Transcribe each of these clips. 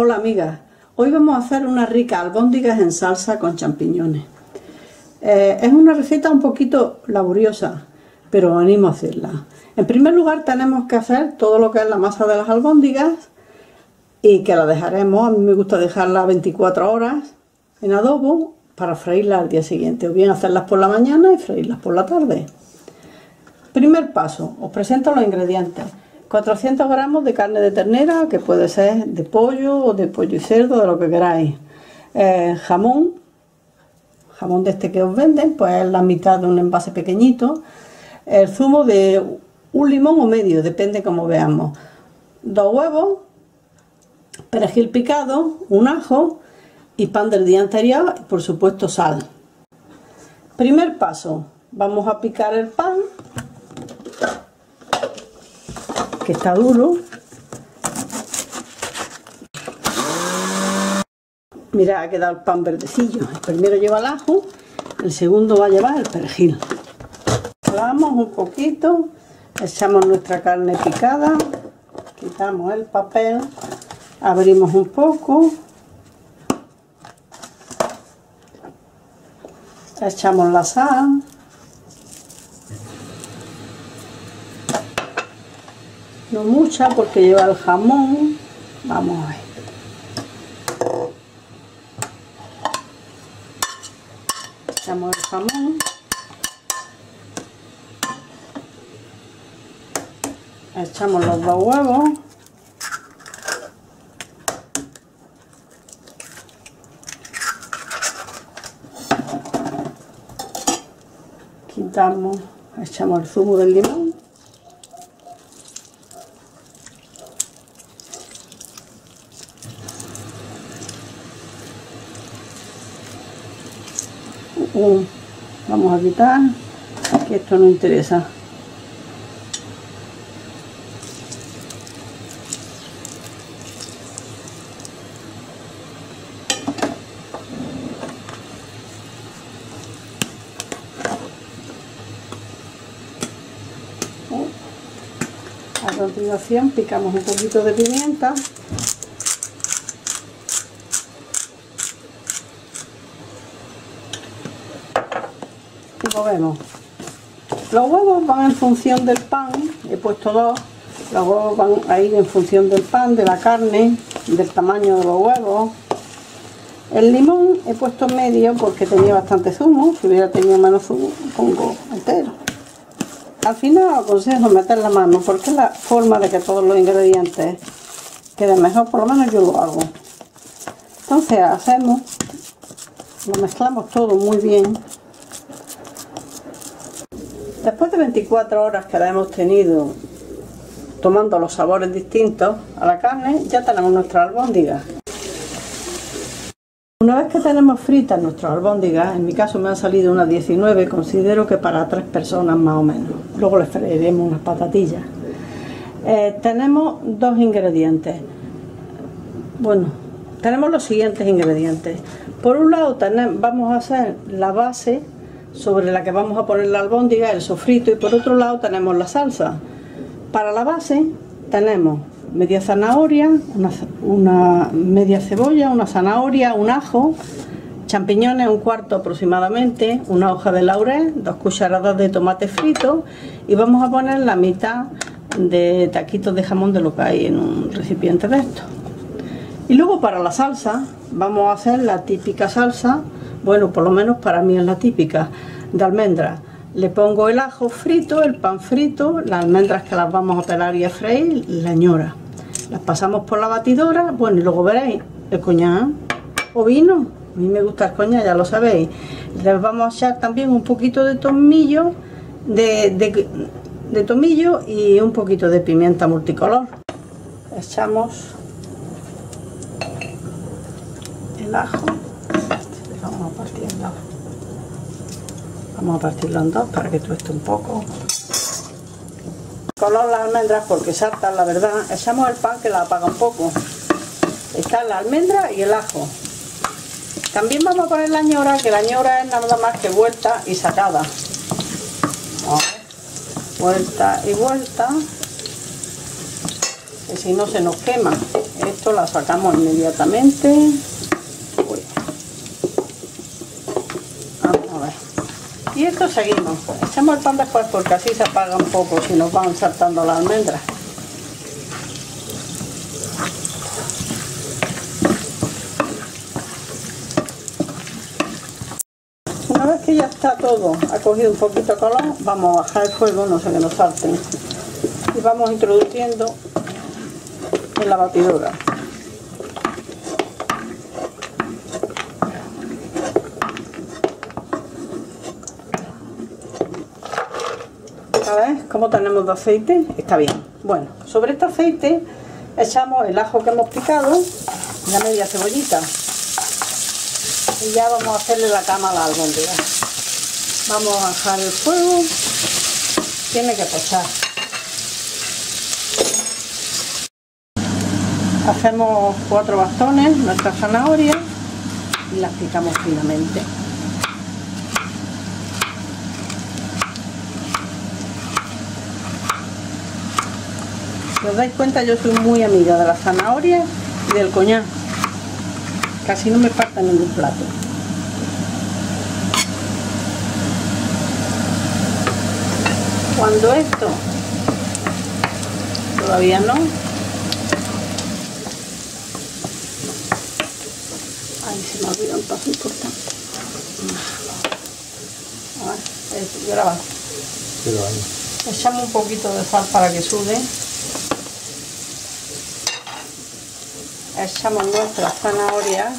Hola amigas, hoy vamos a hacer unas ricas albóndigas en salsa con champiñones. Eh, es una receta un poquito laboriosa, pero animo a hacerla. En primer lugar tenemos que hacer todo lo que es la masa de las albóndigas y que la dejaremos, a mí me gusta dejarla 24 horas en adobo para freírla al día siguiente, o bien hacerlas por la mañana y freírlas por la tarde. Primer paso, os presento los ingredientes. 400 gramos de carne de ternera, que puede ser de pollo o de pollo y cerdo, de lo que queráis. Eh, jamón, jamón de este que os venden, pues es la mitad de un envase pequeñito. El zumo de un limón o medio, depende como veamos. Dos huevos, perejil picado, un ajo y pan del día anterior y por supuesto sal. Primer paso, vamos a picar el pan que está duro. Mira, ha quedado el pan verdecillo. El primero lleva el ajo, el segundo va a llevar el perejil. Lavamos un poquito, echamos nuestra carne picada, quitamos el papel, abrimos un poco, echamos la sal, no mucha porque lleva el jamón. Vamos a ver. Echamos el jamón. Echamos los dos huevos. Quitamos echamos el zumo del limón vamos a quitar. Que esto no interesa. A continuación picamos un poquito de pimienta vemos. Los huevos van en función del pan, he puesto dos, los huevos van a ir en función del pan, de la carne, del tamaño de los huevos. El limón he puesto medio porque tenía bastante zumo, si hubiera tenido menos zumo pongo entero. Al final aconsejo meter la mano porque es la forma de que todos los ingredientes queden mejor, por lo menos yo lo hago. Entonces hacemos, lo mezclamos todo muy bien Después de 24 horas que la hemos tenido tomando los sabores distintos a la carne, ya tenemos nuestras albóndigas. Una vez que tenemos fritas nuestras albóndigas, en mi caso me han salido unas 19, considero que para tres personas más o menos. Luego les freiremos unas patatillas. Eh, tenemos dos ingredientes. Bueno, tenemos los siguientes ingredientes. Por un lado tenemos, vamos a hacer la base sobre la que vamos a poner la albóndiga, el sofrito y por otro lado tenemos la salsa. Para la base tenemos media zanahoria, una, media cebolla, una zanahoria, un ajo, champiñones un cuarto aproximadamente, una hoja de laurel, dos cucharadas de tomate frito y vamos a poner la mitad de taquitos de jamón de lo que hay en un recipiente de esto. Y luego para la salsa vamos a hacer la típica salsa bueno, por lo menos para mí es la típica de almendras. Le pongo el ajo frito, el pan frito, las almendras que las vamos a pelar y a freír, la ñora. Las pasamos por la batidora, bueno, y luego veréis el coñac o vino. A mí me gusta el coñac, ya lo sabéis. Les vamos a echar también un poquito de tomillo, de, de tomillo y un poquito de pimienta multicolor. Echamos el ajo vamos a partirlo en dos para que tueste un poco. Color las almendras porque saltan la verdad. Echamos el pan que la apaga un poco. Está la almendra y el ajo. También vamos a poner la ñora que la ñora es nada más que vuelta y sacada. Vuelta y vuelta que si no se nos quema. Esto la sacamos inmediatamente. Uy. Vamos a ver. Y esto seguimos. Echamos el pan después porque así se apaga un poco si nos van saltando las almendras. Una vez que ya está todo, ha cogido un poquito de color, vamos a bajar el fuego, no sé que nos salten. Y vamos introduciendo en la batidora. Cómo tenemos de aceite, está bien. Bueno, sobre este aceite echamos el ajo que hemos picado la media cebollita. Y ya vamos a hacerle la cama a la albóndiga. Vamos a bajar el fuego. Tiene que pochar. Hacemos cuatro bastones, nuestras zanahorias y las picamos finamente. Os dais cuenta, yo soy muy amiga de la zanahoria y del coñac. Casi no me falta ningún plato. Cuando esto todavía no. Ay, se me olvidó un paso importante. A ver, esto, graba. Ahí. Echamos un poquito de sal para que sude. Echamos nuestra zanahoria.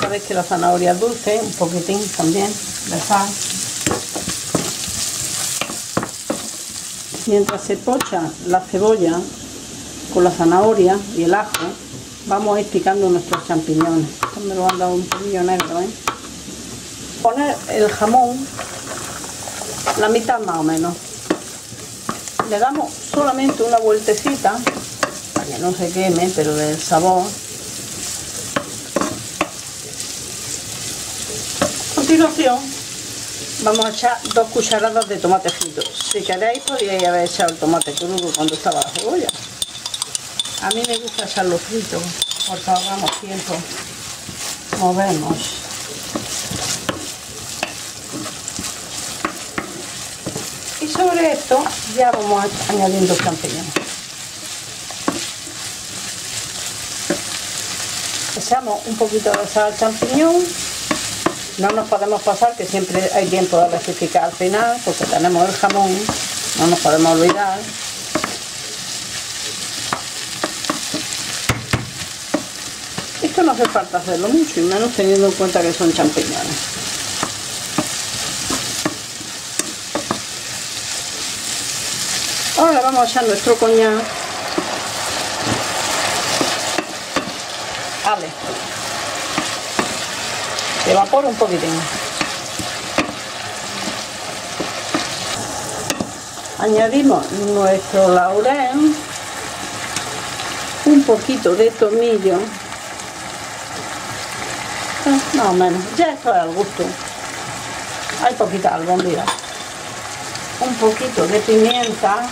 Sabéis que la zanahoria es dulce, un poquitín también de sal. Mientras se pocha la cebolla con la zanahoria y el ajo, vamos a ir picando nuestros champiñones. Esto me lo han dado un poquillo negro, ¿eh? Poner el jamón la mitad más o menos. Le damos solamente una vueltecita no se queme, pero del sabor. A continuación vamos a echar dos cucharadas de tomate frito. Si queréis podríais haber echado el tomate crudo cuando estaba la cebolla. A mí me gusta echarlo frito porque ahorramos tiempo. Movemos. Y sobre esto ya vamos añadiendo champiñones. Echamos un poquito de sal al champiñón. No nos podemos pasar, que siempre hay tiempo de rectificar al final, porque tenemos el jamón, no nos podemos olvidar. Esto no hace falta hacerlo mucho, y menos teniendo en cuenta que son champiñones. Ahora vamos a echar nuestro coñac. Ale. Que evapora un poquitín. Añadimos nuestro laurel, un poquito de tomillo, eh, más o menos, ya esto es al gusto. Hay poquita albóndiga un poquito de pimienta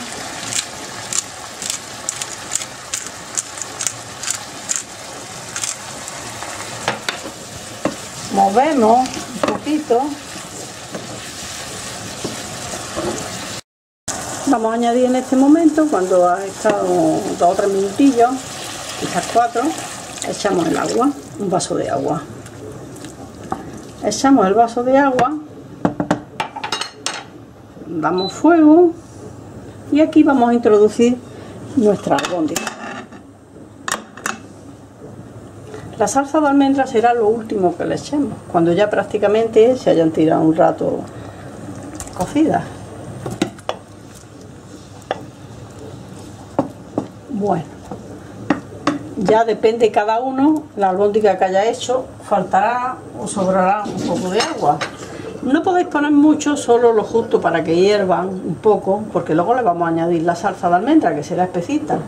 movemos un poquito vamos a añadir en este momento cuando ha estado dos o tres minutillos quizás cuatro echamos el agua un vaso de agua echamos el vaso de agua damos fuego y aquí vamos a introducir nuestra albóndiga. La salsa de almendra será lo último que le echemos, cuando ya prácticamente se hayan tirado un rato cocidas. Bueno, ya depende cada uno, la albóndiga que haya hecho, faltará o sobrará un poco de agua. No podéis poner mucho, solo lo justo para que hiervan un poco, porque luego le vamos a añadir la salsa de almendra, que será espesita.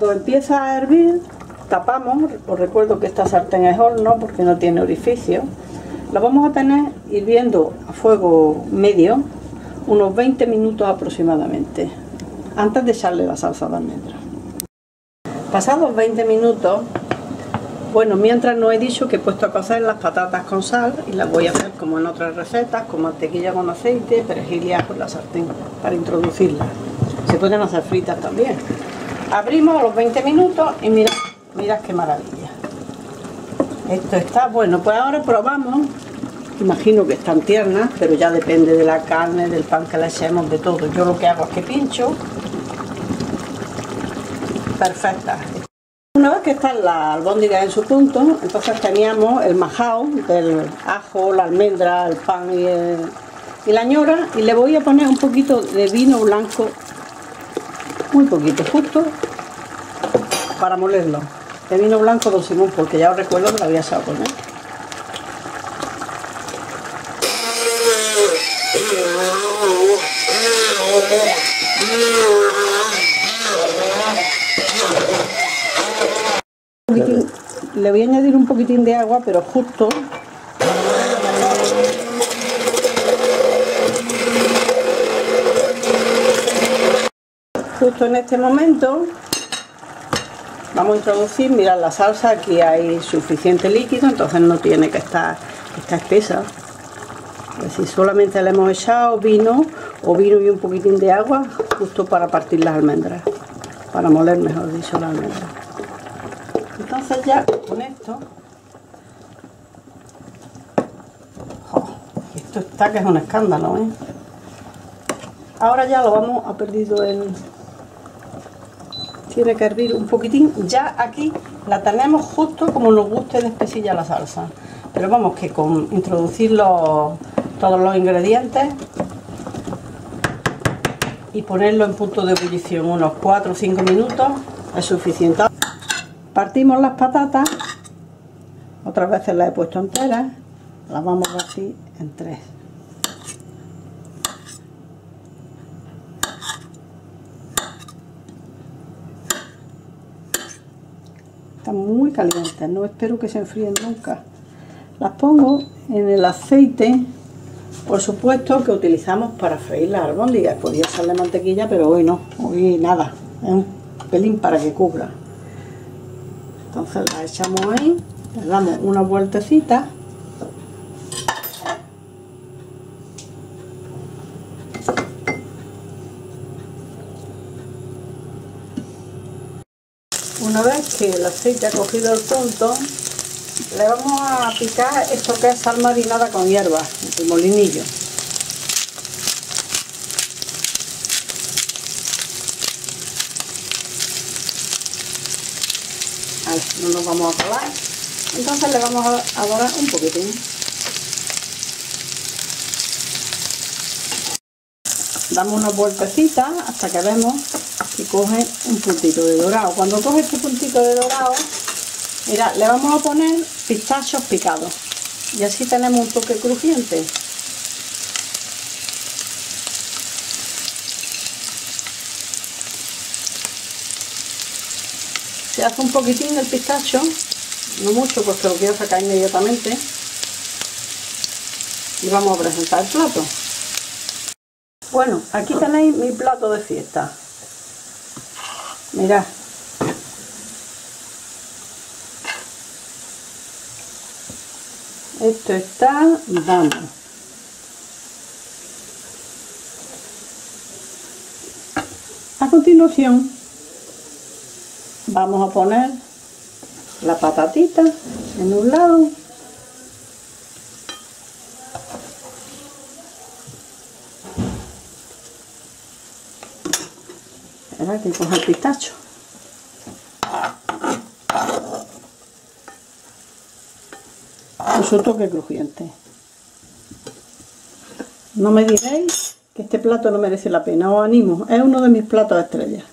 Cuando empieza a hervir, tapamos, os recuerdo que esta sartén es horno porque no tiene orificio. La vamos a tener hirviendo a fuego medio unos 20 minutos aproximadamente, antes de echarle la salsa de almendra. Pasados 20 minutos, bueno, mientras no he dicho que he puesto a cocer las patatas con sal y las voy a hacer como en otras recetas, con mantequilla con aceite, perejil y ajo en la sartén para introducirlas. Se pueden hacer fritas también. Abrimos a los 20 minutos y mirad, mirad qué maravilla. Esto está bueno, pues ahora probamos. Imagino que están tiernas, pero ya depende de la carne, del pan que le echemos, de todo. Yo lo que hago es que pincho. Perfecta. Una vez que están las albóndigas en su punto, entonces teníamos el majao del ajo, la almendra, el pan y, y la ñora y le voy a poner un poquito de vino blanco, muy poquito, justo para molerlo. De vino blanco Don Simón, porque ya os recuerdo que lo había con él. le voy a añadir un poquitín de agua, pero justo justo en este momento vamos a introducir, mirad la salsa, aquí hay suficiente líquido, entonces no tiene que estar, espesa. Si solamente le hemos echado vino o vino y un poquitín de agua, justo para partir las almendras, para moler mejor dicho las almendras. Entonces ya con esto, esto está que es un escándalo, ¿eh? Ahora ya lo vamos a perdido el, tiene que hervir un poquitín. Ya aquí la tenemos justo como nos guste de espesilla la salsa. Pero vamos que con introducir todos los ingredientes y ponerlo en punto de ebullición unos 4 o 5 minutos es suficiente. Partimos las patatas, otras veces las he puesto enteras, las vamos a en tres. Muy calientes, no espero que se enfríen nunca. Las pongo en el aceite, por supuesto que utilizamos para freír las albóndigas. Podría echarle mantequilla, pero hoy no, hoy nada, es un pelín para que cubra. Entonces las echamos ahí, le damos una vueltecita Una vez que el aceite ha cogido el punto, le vamos a picar esto que es sal marinada con hierba, el molinillo. No nos vamos a colar. Entonces le vamos a dorar un poquitín. Damos una vueltecita hasta que vemos y coge un puntito de dorado. Cuando coge este puntito de dorado, mira, le vamos a poner pistachos picados y así tenemos un toque crujiente. Se hace un poquitín el pistacho, no mucho porque lo quiero sacar inmediatamente y vamos a presentar el plato. Bueno, aquí tenéis mi plato de fiesta. Mira. Esto está, vamos. A continuación vamos a poner la patatita en un lado que coja el pistacho. Con su toque crujiente. No me diréis que este plato no merece la pena, os animo, es uno de mis platos estrellas.